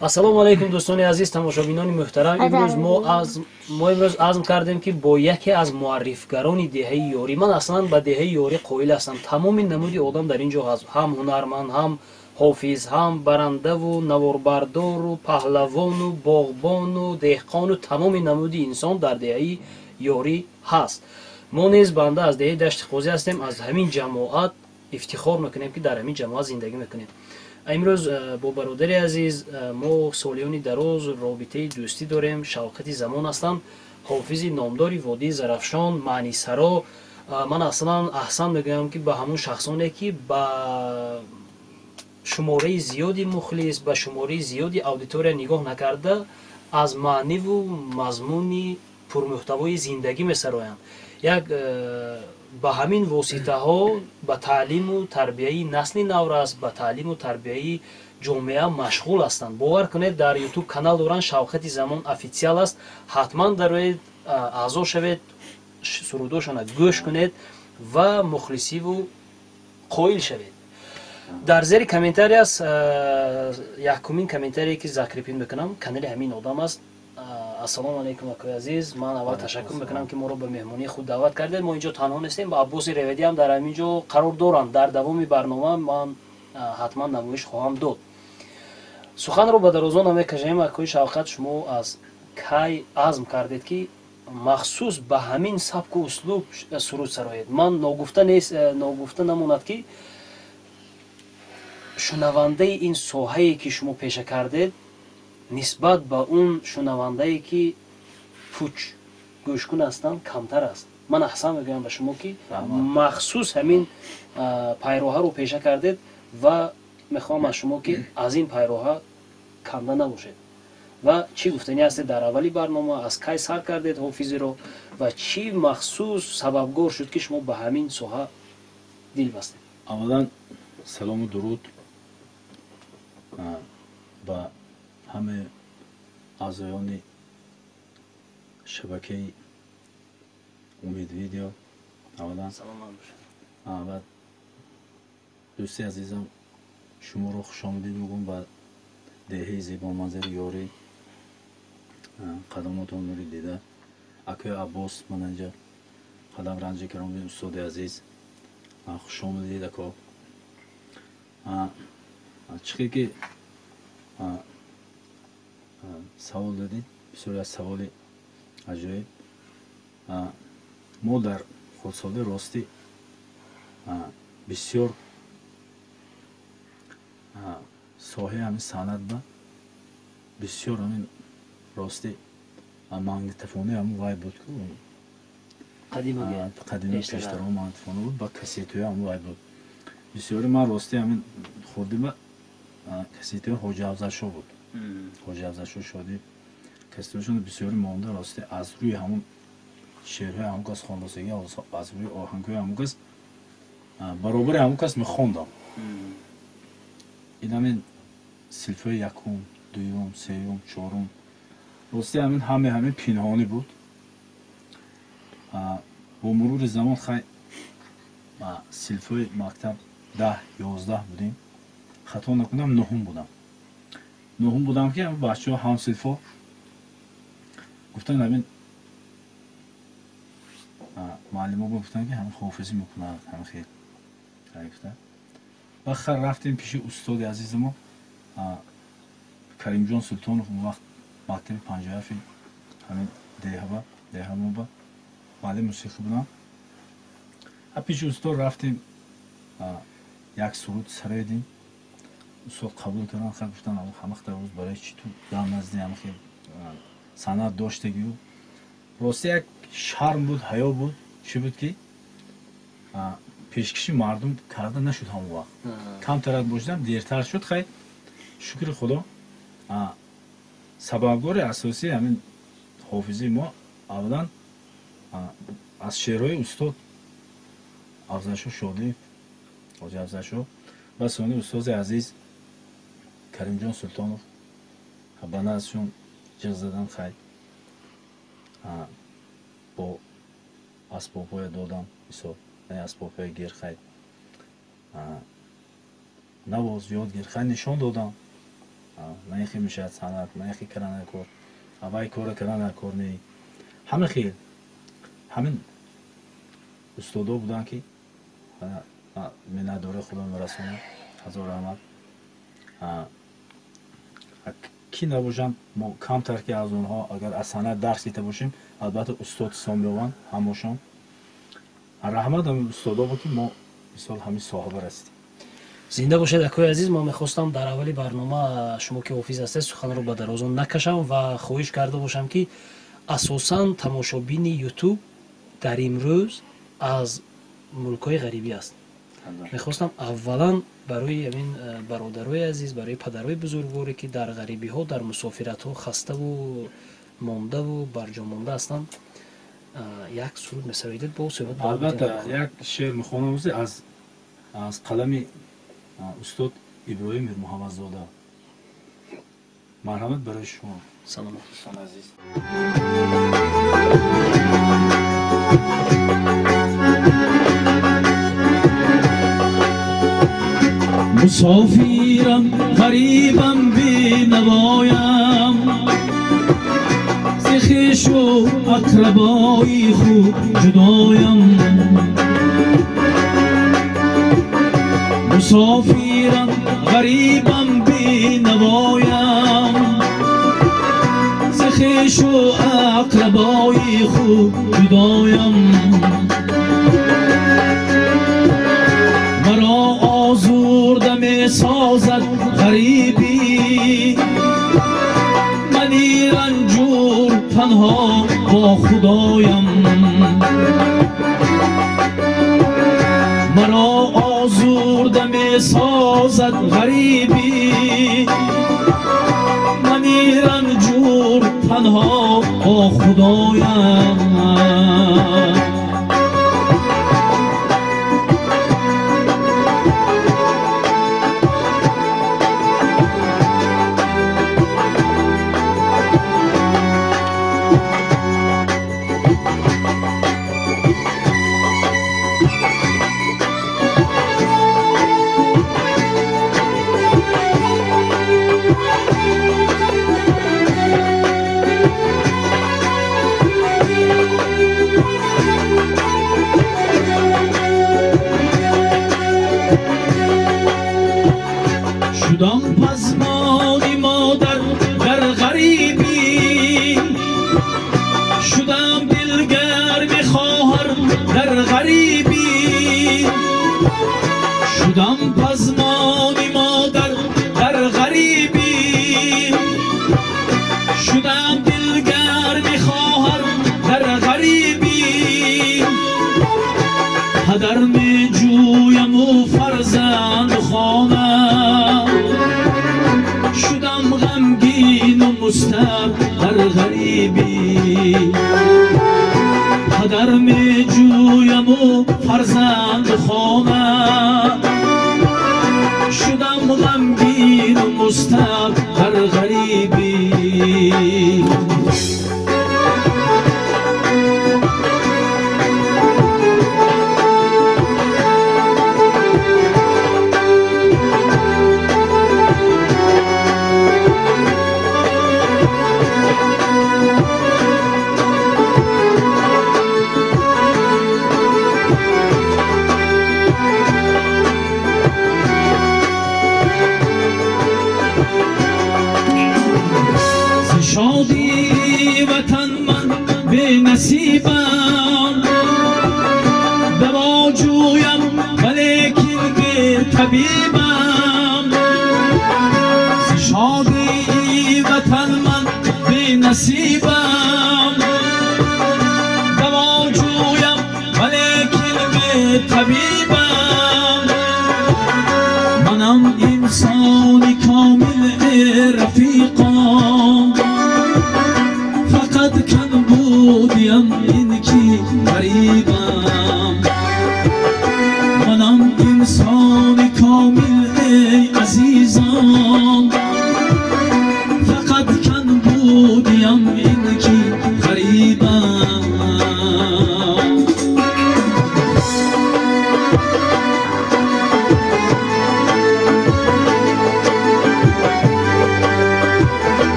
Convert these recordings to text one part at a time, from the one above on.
ассалому алайкум дӯстони азиз тамошобинони муҳтарам. Имрӯз мо мо имрӯз азм кардем ки бо яке аз муаррифгарони деҳаи ёрӣ ман аслан ба деҳаи ёрӣ қоил ҳастам. Тамоми намуди одам дар ин ҷо ҳаст ҳам ҳунарманд ҳам ҳофиз ҳам барандаву наворбардору паҳлавону боғбону деҳқону тамоми намуди инсон дар деҳаи ёрӣ ҳаст. Мо низ банда аз деҳаи дашти қозӣ ҳастем аз ҳамин ҷамоат ифтихор мекунем ки дар ҳамин ҷамоат зиндагӣ мекунем имрӯз э, бо бародари азиз э, мо солиёни дароз робитаи дӯстӣ дорем. Шавқати замон ҳастам. Ҳофизи номдори водии зарафшон маънисаро э, ман аслан аҳсан мегӯям ки ба ҳамун шахсоне ки ба шумораи зиёди мухлис ба шумораи зиёди аудитория нигоҳ накарда аз маъниву мазмуни пурмуҳтавои зиндагӣ месароянд як ба ҳамин воситаҳо ба таълиму тарбияи насли наврас ба таълиму тарбияи ҷомеа машғул ҳастанд. Бовар кунед дар ютуб канал доранд шавқати замон офитсиал аст. Ҳатман дароед аъзо шавед сурудошона гӯш кунед ва мухлисиву қоил шавед. Дар зери комментарий аст якумин комментарие ки закрипин мекунам канали ҳамин одам аст ассалому алайкум акои азиз. Ман аввал ташаккур мекунам ки моро ба меҳмонии худ даъват кардед. Мо инҷо танҳо нестем ба аббоси реведӣ ҳам дар ҳамин ҷо қарор доранд. Дар давоми барнома ман ҳатман намоиш хоҳам дод. Суханро ба дарозо намекашем акои шавқат шумо аз кай азм кардед ки махсус ба ҳамин сабку услуб суруд сароед. Ман ногуфта нест ногуфта намонад ки шунавандаи ин соҳае ки шумо пеша кардед нисбат ба он шунавандае ки пуч гӯшкун ҳастанд камтар аст ман аҳсан мегӯям ба шумо ки махсус ҳамин пайроҳаро пеша кардед ва мехоҳам аз шумо ки аз ин пайроҳа канда набошед ва чӣ гуфтанӣ ҳастед дар аввали барнома аз кай сар кардед ҳофизиро ва чӣ махсус сабабгор шуд ки шумо ба ҳамин соҳа дил бастед аввалан салому дуруд ба ҳамаи аъзоёни шабакаи умид видео аввалан ва дӯсти азизам шуморо хушомадид мегӯм ба деҳаи зебоманзари ёрӣ. Қадамотон нури дида. Акои аббос мананҷа қадам ранҷи кароми устоди азиз. Хушомадид ако. Чиқе ки савол додед бисёре аз саволи аҷоиб. Мо дар худсолӣ ростӣ бисёр соҳаи ҳамин санъат ба бисёр ҳамин ростӣ магнитофони ҳамн вай буд қадима пештаро магнитофони буд ба кассетои ҳамн вай буд. Бисёри ман ростӣ ҳамин хурди ба кассетои ҳоҷи афзалшо буд ҳоҷи афзалшо шодӣ. Каситошон бисёри монда росте аз рӯи ҳамун шеърҳои ҳамун кас хондасагӣ аз рӯи оҳангҳои ҳамун кас баробари ҳамун кас мехондам. Ин ҳамин силфҳои якум дуюм сеюм чорум. Рости ҳамин ҳаме ҳамин пинҳонӣ буд. Бо мурури замон хай силфҳои мактаб даҳ ёздаҳ будем. Хато накунам нуҳум будам нуҳум будам ки бачаҳо ҳамсилфо гуфтанд ҳамин муаллимо гуфтанд ки ҳамин хофизӣ мекунад ҳамин хел гуфта бахар рафтем пиши устоди азизи мо каримҷон султонов он вақт мактаби панҷояфи ҳамин деҳаба деҳамоба муаллим мусиқӣ будам пиши устод рафтем як суруд сароедем усод қабул кардан хел гуфтан ҳамахта рӯз барои чи ту? Дан назди ҳамахел санъат доштагию рости як шарм буд ҳаё буд. Чӣ буд ки пешкиши мардум карда нашуд ҳамон вақт. Камтарат бошидам дертар шуд. Хай шукри худо. Сабабгори асосии ҳамин ҳофизии мо аввалан аз шеърҳои устод афзалшо шодиев ҳоҷи афзалшо ва сони устози азиз каримҷон султонов ба наздшон ҷиғ задан хай бо асбобҳое додам мисол асбобҳои гирхай навоз ёдгир хай нишон додам наихи мешаед санат наихи карана кор авай кора карана кор не ҳама хел ҳамин устодо буданд ки миннатдори худо мерасонам ҳазор раҳмат ки набошам мо камтар ки аз онҳо агар аз санат дарс дида бошем албатта устод ҳисоб меёванд ҳамошон. Раҳмат ҳами устодо буд ки мо мисол ҳамин соҳиба расидем. Зинда бошед акои азиз мо мехостам дар аввали барнома шумо ки офиз ҳастед суханро ба дарозон накашам ва хоҳиш карда бошам ки асосан тамошобини ютуб дар имрӯз аз мулкҳои ғарибӣ аст мехостам аввалан барои амин э, бародарои азиз барои падарои бузургворе ки дар ғарибиҳо дар мусофиратҳо хаставу мондаву барҷо монда ҳастанд э, як суруд месаведед бо суҳбат албатта як шеър мехонам аз аз қалами устод иброҳим мирмуҳаммадзода марҳамат барои шумо. Саломатон азиз مسافرم غریبم بی نوایم زخش و اقربای خوب جدایم. مسافرم غریبم بی نوایم زخش و اقربای خوب جدایم. غریبی. منی رنجور تنها با خدایم. مرا آزورده می سازد غریبی. منی رنجور تنها با خدایم. ҳабибӣ падар меҷӯяму фарзанду tanma zor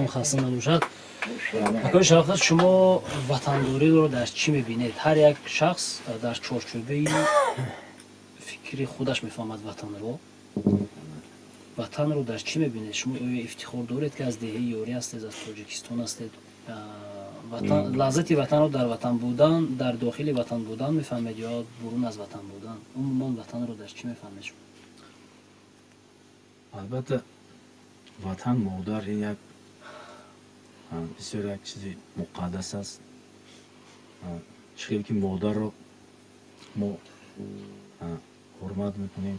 овозатон хаста набошад акои шавқат шумо ватандориро дар чӣ мебинед? Ҳар як шахс э, дар чорчӯбаи фикри худаш мефаҳмад ватанро. Ватанро дар чӣ мебинед? Шумо оё ифтихор доред ки аз деҳаи ёрӣ ҳастед аз тоҷикистон ҳастед ватан- лаззати ватанро дар ватан будан дар дохили ватан будан мефаҳмед ё бурун аз ватан будан? Умуман ватанро дар чӣ мефаҳмед шумо? Албатта ватан модар ин як А, чӣ хел ки модарро мо а, ҳурмат мекунем.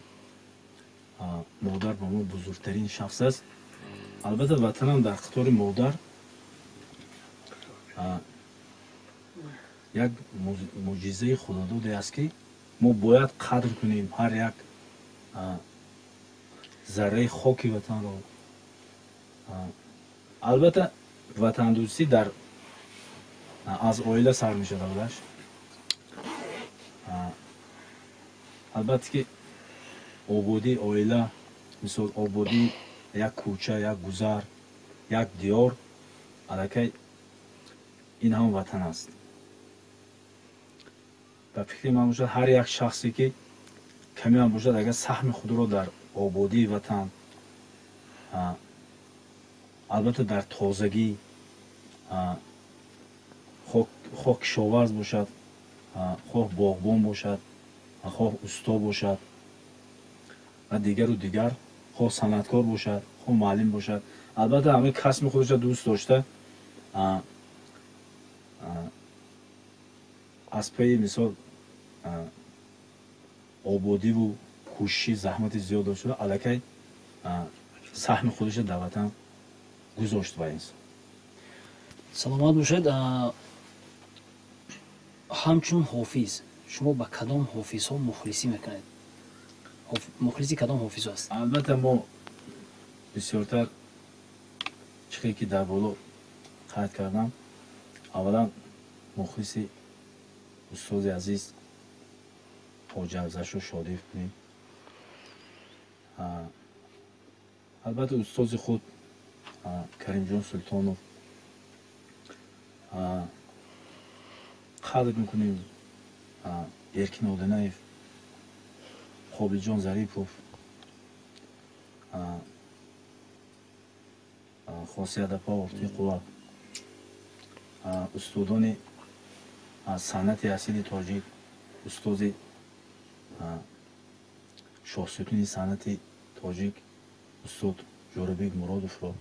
А, модар ба мо бузургтарин шахс аст. Албатта ватанам дар қатори модар. А, як муз- муъҷизаи худододе аст ки мо бояд қадр кунем ҳар як а, зарраи хоки ватанро. А, албатта ватандӯстӣ дар аз оила сар мешавадаш албатта ки ободии оила мисол ободии як кӯча як гузар як диёр аллакай ин ҳам ватан аст. Ба фикри ман бошад ҳар як шахсе ки камеам бошад агар саҳми худро дар ободии ватан а, албатта дар тозагӣ а, хок- хоккишоварз бошад а, хоҳ боғбон бошад а, хоҳ усто бошад ва дигару дигар хоҳ санъаткор бошад хоҳ муаллим бошад албатта ҳамаи касби худашро дӯст дошта а, а, аз паи мисол а, ободиву кӯшиши заҳмати зиёд дошта гузошт ба инсон. Саломат бошед ҳамчун ҳофиз. Шумо ба кадом ҳофизҳо мухлисӣ мекунед. Мухлиси кадом ҳофизҳо аст. Албатта мо бисёртар хел ки дар боло қайд кардам. Аввалан мухлиси устози азиз ҳоҷи афзашо шодӣ кунем. Албатта устози худ каримҷон султонов. Қадр мекунем эркин одинаев қобилҷон зарипов. Хосиадапа ортии қува а, устодони санъати асили тоҷик. Устози шоҳсутуни санъати тоҷик. Устод ҷорабек муродовро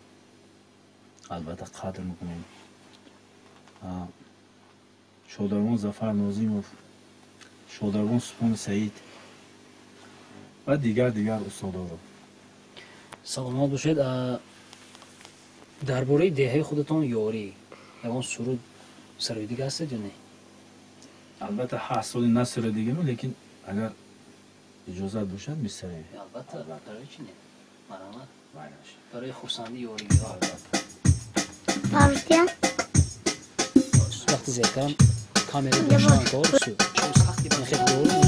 албатта қадр мекунем А, шодарбон зафар нозимов шодарбон субҳон саид ва дигар дигар устодоро саломат бошед а, дар бораи деҳаи худатон ёрӣ ягон суруд сарои дига ҳастед ё не албатта ҳаст соли на соли дигану лекин агар иҷозат бошад мисарем албатта барои чӣ не марҳамат барои Pavljan. Svart i zekan. Kameran på slanka også.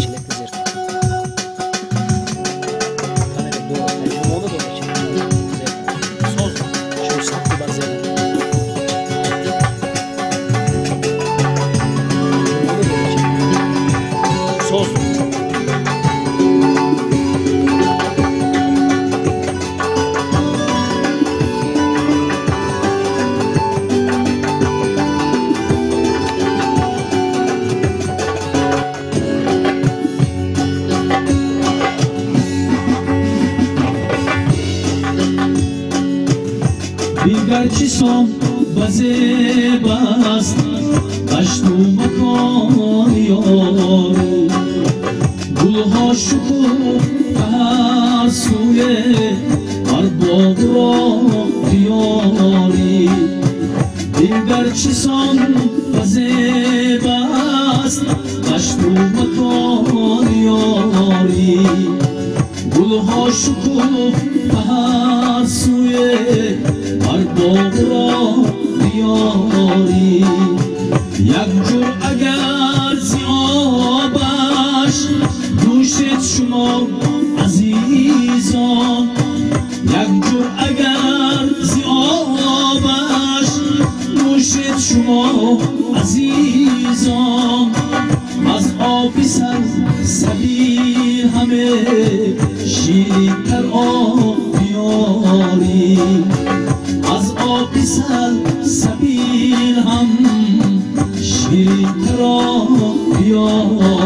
چیسوم بازی باست قشتو مکان یارو. گلها شکو پر سوی هر باغ را دیاری دیگر چیسوم بازی باست قشتو مکان یاری. گلها شکو هر سوی هر باغ را بیاری. یک جور اگر زیابش گوشت شما عزیزان. یک جور اگر زیابش گوشت شما عزیزان. از آبی سر همه شیرین تر سر سبیل هم شیرین را بیار.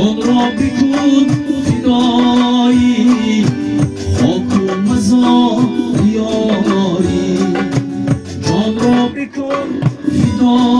چون را بکن فدایی خاک و مزار یاری جان را بکن فدایی